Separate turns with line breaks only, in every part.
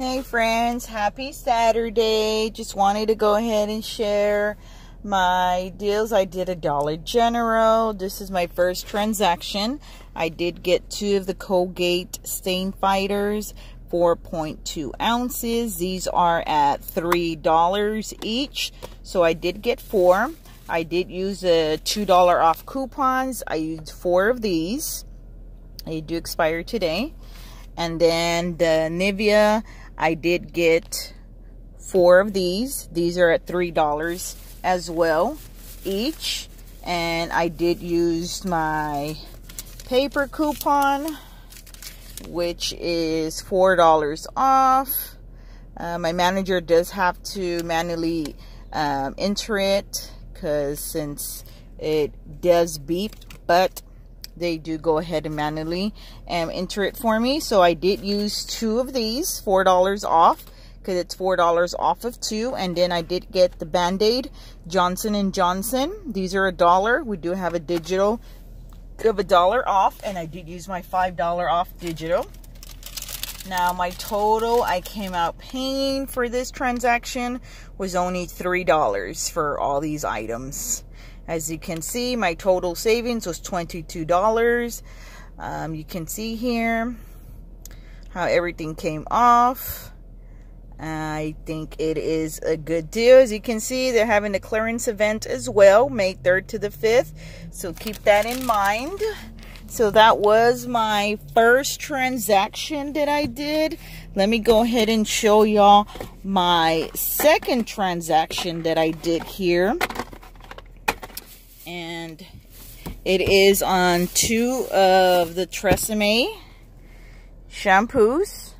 Hey friends, happy Saturday. Just wanted to go ahead and share my deals. I did a Dollar General. This is my first transaction. I did get two of the Colgate Stain Fighters, 4.2 ounces. These are at $3 each. So I did get four. I did use a $2 off coupons. I used four of these. They do expire today. And then the Nivea I did get four of these. These are at $3 as well each. And I did use my paper coupon, which is $4 off. Uh, my manager does have to manually um, enter it because since it does beep, but they do go ahead and manually um, enter it for me. So I did use two of these, $4 off because it's $4 off of two. And then I did get the Band-Aid Johnson & Johnson. These are a dollar. We do have a digital of a dollar off. And I did use my $5 off digital. Now, my total I came out paying for this transaction was only $3 for all these items. As you can see, my total savings was $22. Um, you can see here how everything came off. I think it is a good deal. As you can see, they're having a clearance event as well, May 3rd to the 5th. So keep that in mind. So that was my first transaction that I did. Let me go ahead and show y'all my second transaction that I did here and it is on two of the Tresemme shampoos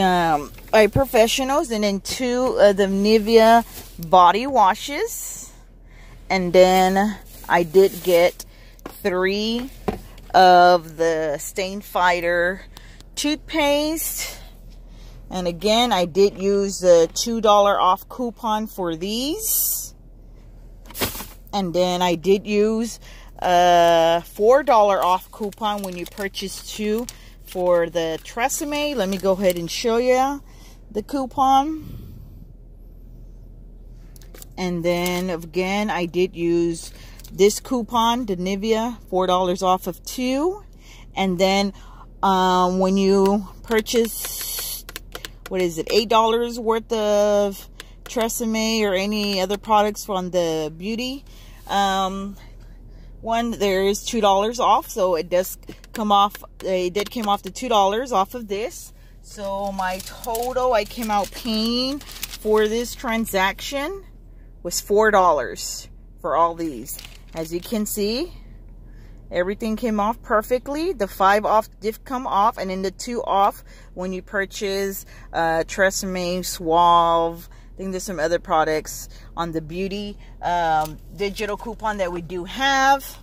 um, by professionals and then two of the Nivea body washes. And then I did get three of the Stain Fighter toothpaste. And again I did use the $2 off coupon for these and then I did use a $4 off coupon when you purchase two for the Tresemme. Let me go ahead and show you the coupon. And then again, I did use this coupon, the Nivea, $4 off of two. And then um, when you purchase, what is it, $8 worth of Tresemme or any other products from the beauty, um, one, there is $2 off, so it does come off, it did came off the $2 off of this. So my total I came out paying for this transaction was $4 for all these. As you can see, everything came off perfectly. The five off did come off, and then the two off when you purchase uh, Tresemme, Suave, think there's some other products on the beauty um, digital coupon that we do have.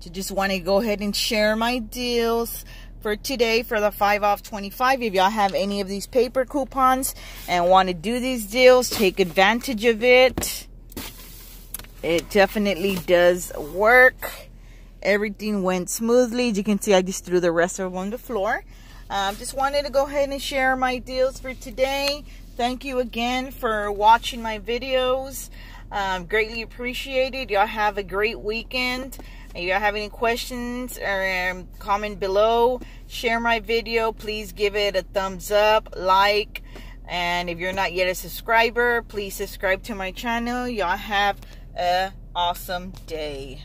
So just want to go ahead and share my deals for today for the 5 off 25. If y'all have any of these paper coupons and want to do these deals, take advantage of it. It definitely does work. Everything went smoothly. As you can see, I just threw the rest of them on the floor. Um, just wanted to go ahead and share my deals for today. Thank you again for watching my videos. Um, greatly appreciated. Y'all have a great weekend. If y'all have any questions or um, comment below, share my video. Please give it a thumbs up, like, and if you're not yet a subscriber, please subscribe to my channel. Y'all have a awesome day.